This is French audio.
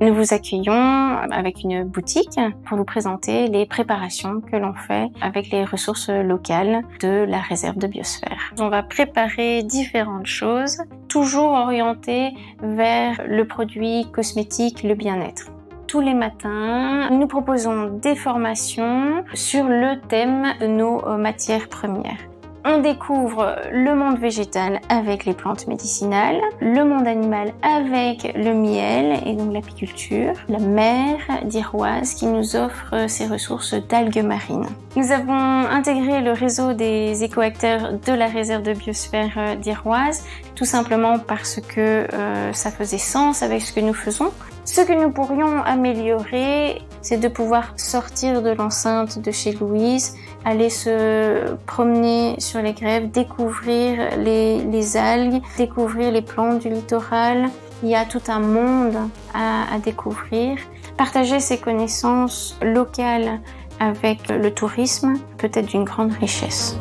vous accueillons avec une boutique pour vous présenter les préparations que l'on fait avec les ressources locales de la réserve de biosphère. On va préparer différentes choses, toujours orientées vers le produit cosmétique, le bien-être tous les matins, nous proposons des formations sur le thème de nos matières premières. On découvre le monde végétal avec les plantes médicinales, le monde animal avec le miel et donc l'apiculture, la mer d'Iroise qui nous offre ses ressources d'algues marines. Nous avons intégré le réseau des écoacteurs de la réserve de biosphère d'Iroise tout simplement parce que euh, ça faisait sens avec ce que nous faisons. Ce que nous pourrions améliorer, c'est de pouvoir sortir de l'enceinte de chez Louise, aller se promener sur les grèves, découvrir les, algues, découvrir les plantes du littoral. Il y a tout un monde à, à découvrir. Partager ses connaissances locales avec le tourisme peut être d'une grande richesse.